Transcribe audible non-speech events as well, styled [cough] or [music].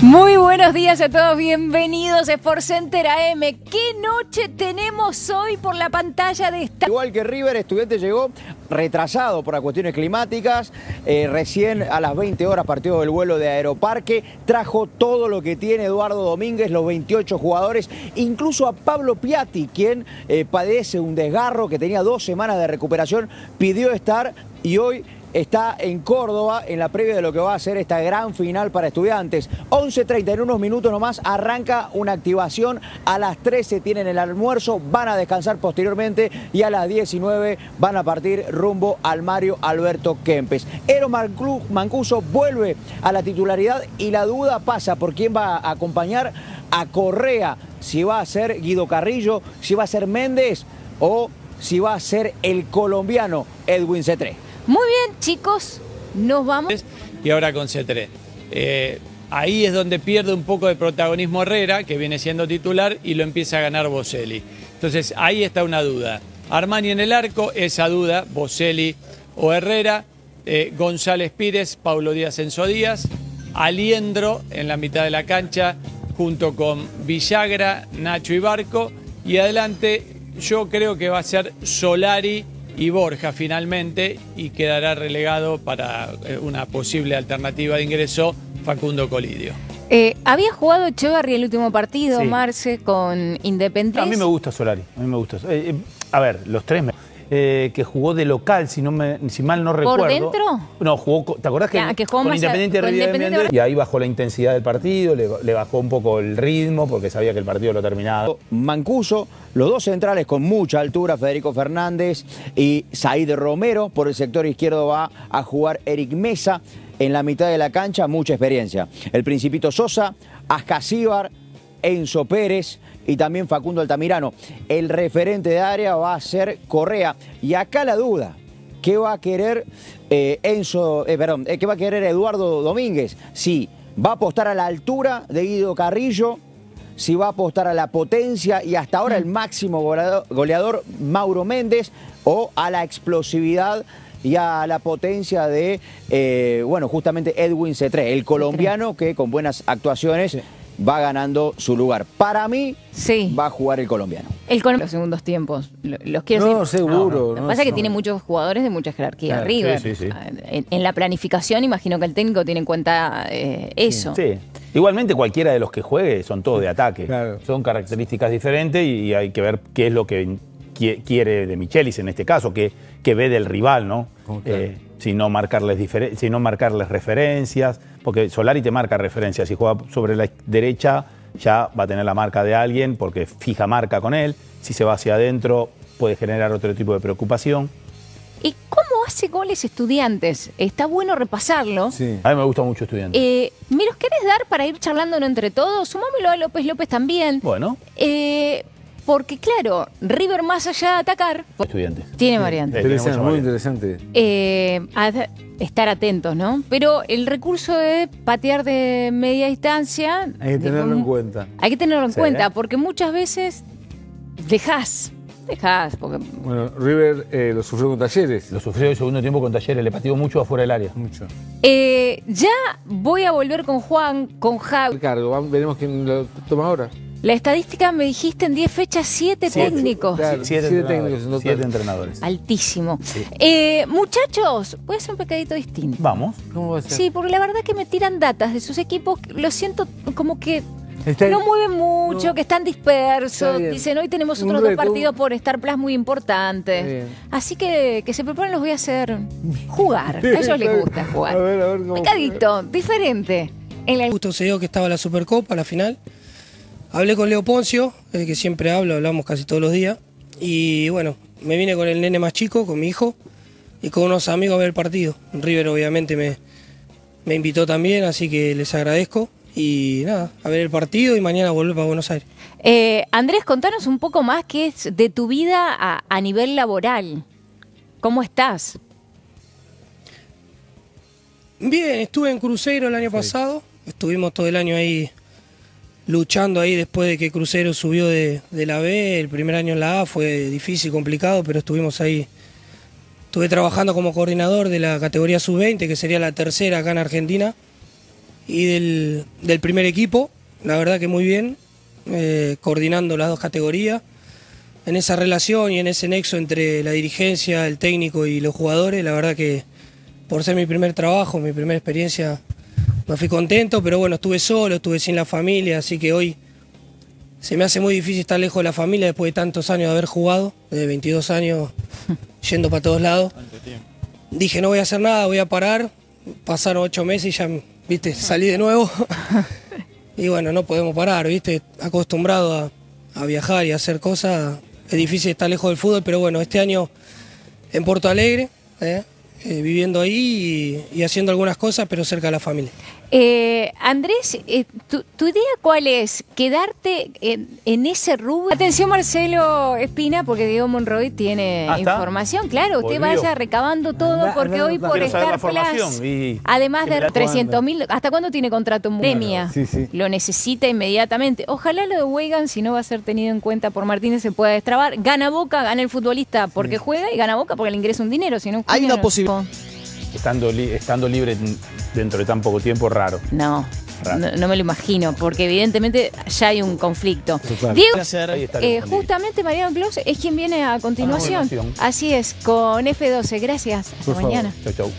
Muy buenos días a todos, bienvenidos a Sport Center AM. ¿Qué noche tenemos hoy por la pantalla de esta? Igual que River, Estudiante llegó retrasado por las cuestiones climáticas, eh, recién a las 20 horas partió el vuelo de Aeroparque, trajo todo lo que tiene Eduardo Domínguez, los 28 jugadores, incluso a Pablo Piatti, quien eh, padece un desgarro, que tenía dos semanas de recuperación, pidió estar y hoy está en Córdoba en la previa de lo que va a ser esta gran final para estudiantes. 11.30 en unos minutos nomás arranca una activación, a las 13 tienen el almuerzo, van a descansar posteriormente y a las 19 van a partir rumbo al Mario Alberto Kempes. Ero Mancuso vuelve a la titularidad y la duda pasa por quién va a acompañar a Correa, si va a ser Guido Carrillo, si va a ser Méndez o si va a ser el colombiano Edwin Cetré. Muy bien, chicos, nos vamos. Y ahora con C3. Eh, ahí es donde pierde un poco de protagonismo Herrera, que viene siendo titular, y lo empieza a ganar Boselli. Entonces, ahí está una duda. Armani en el arco, esa duda, Boselli o Herrera. Eh, González Pírez, Paulo Díaz Enzo Díaz. Aliendro en la mitad de la cancha, junto con Villagra, Nacho y Barco. Y adelante, yo creo que va a ser Solari y Borja finalmente y quedará relegado para eh, una posible alternativa de ingreso Facundo Colidio. Eh, había jugado Echeverri el último partido, Marce, con Independiente. A mí me gusta Solari, a mí me gusta. Eh, a ver, los tres me... Eh, que jugó de local, si no me, si mal no recuerdo. ¿Por dentro? No, jugó, ¿te acordás que, que con Independiente, de Independiente Y ahí bajó la intensidad del partido, le, bajó un poco el ritmo porque sabía que el partido lo terminaba. Mancuso, los dos centrales con mucha altura, Federico Fernández y Said Romero. Por el sector izquierdo va a jugar Eric Mesa. En la mitad de la cancha, mucha experiencia. El Principito Sosa, Ascasíbar, Enzo Pérez, y también Facundo Altamirano. El referente de área va a ser Correa. Y acá la duda, ¿qué va a querer eh, Enzo, eh, perdón, eh, qué va a querer Eduardo Domínguez? Si va a apostar a la altura de Guido Carrillo, si va a apostar a la potencia y hasta ahora el máximo goleador, Mauro Méndez o a la explosividad y a la potencia de, bueno, justamente Edwin Cetré, el colombiano que con buenas actuaciones va ganando su lugar. Para mí, sí. va a jugar el colombiano. El colombiano. Los segundos tiempos. Los quiero no, seguro. Lo que pasa es que tiene muchos jugadores de mucha jerarquía arriba. En, la planificación, imagino que el técnico tiene en cuenta eh, eso. Sí. Igualmente, cualquiera de los que juegue son todos de ataque. Son características diferentes y hay que ver qué es lo que quiere de Michelis en este caso, qué, ve del rival, ¿no? Eh, si no marcarles, si no marcarles referencias, porque Solari te marca referencias, si juega sobre la derecha ya va a tener la marca de alguien porque fija marca con él, si se va hacia adentro puede generar otro tipo de preocupación. ¿Y cómo hace goles estudiantes? Está bueno repasarlo. Sí. A mí me gusta mucho estudiantes. Eh, ¿Me los querés dar para ir charlándolo entre todos? Sumámelo a López López también. Bueno. Eh, porque claro, River más allá de atacar, Estudiantes. tiene variantes. Interesante, muy interesante. Eh, estar atentos, ¿no? Pero el recurso de patear de media distancia... Hay que tenerlo en cuenta. Hay que tenerlo en cuenta, porque muchas veces dejás, dejás. Porque... Bueno, River eh, lo sufrió con Talleres. Lo sufrió el segundo tiempo con Talleres, le pateó mucho afuera del área. Mucho. Eh, ya voy a volver con Juan, con Javi. Ricardo, veremos quién lo toma ahora. La estadística me dijiste en 10 fechas, 7 técnicos. 7 técnicos, 7 entrenadores. Altísimo. Eh, muchachos, voy a hacer un pecadito distinto. Vamos. ¿Cómo va a ser? Sí, porque la verdad que me tiran datas de sus equipos, lo siento como que no mueven mucho, que están dispersos. Dicen, hoy tenemos otros dos partidos por Star Plus muy importantes. Así que que se preparen, los voy a hacer jugar. A ellos les gusta jugar. A ver, a ver, Pecadito, diferente. En Justo se dio que estaba la Supercopa, la final. Hablé con Leo Poncio, el que siempre hablo, hablamos casi todos los días. Y bueno, me vine con el nene más chico, con mi hijo, y con unos amigos a ver el partido. River obviamente me, me invitó también, así que les agradezco. Y nada, a ver el partido y mañana volver para Buenos Aires. Eh, Andrés, contanos un poco más qué es de tu vida a, nivel laboral. ¿Cómo estás? Bien, estuve en Cruzeiro el año pasado, estuvimos todo el año ahí luchando ahí después de que Crucero subió de, la B, el primer año en la A fue difícil, complicado, pero estuvimos ahí. Estuve trabajando como coordinador de la categoría sub-20, que sería la tercera acá en Argentina. y del, primer equipo. La verdad que muy bien, eh, coordinando las dos categorías. En esa relación y en ese nexo entre la dirigencia, el técnico y los jugadores, la verdad que por ser mi primer trabajo, mi primera experiencia, me fui contento, pero bueno, estuve solo, estuve sin la familia, así que hoy se me hace muy difícil estar lejos de la familia después de tantos años de haber jugado, de 22 años [laughs] yendo para todos lados. Dije, no voy a hacer nada, voy a parar. Pasaron ocho meses y ya, viste, salí de nuevo. [laughs] y bueno, no podemos parar, viste, acostumbrado a, viajar y a hacer cosas. Es difícil estar lejos del fútbol, pero bueno, este año en Porto Alegre, ¿eh? Eh, viviendo ahí y, haciendo algunas cosas, pero cerca de la familia. Eh, Andrés, eh, tu, idea cuál es? ¿Quedarte en, ese rubro? Atención Marcelo Espina, porque Diego Monroy tiene ah, información. Claro, usted vaya recabando todo, porque hoy por Star Plus, además de 300 mil, ¿hasta cuándo tiene contrato en Premia? Lo necesita inmediatamente. Ojalá lo de Weigand, si no va a ser tenido en cuenta por Martínez, se pueda destrabar. Gana Boca, gana el futbolista porque juega y gana Boca porque le ingresa un dinero. Si no, Hay una posibilidad Estando, estando libre dentro de tan poco tiempo, raro. No, No, me lo imagino, porque evidentemente ya hay un conflicto. Diego, eh, justamente Mariano Claus es quien viene a continuación. Así es, con F12. Gracias. Hasta mañana. Chau, chau.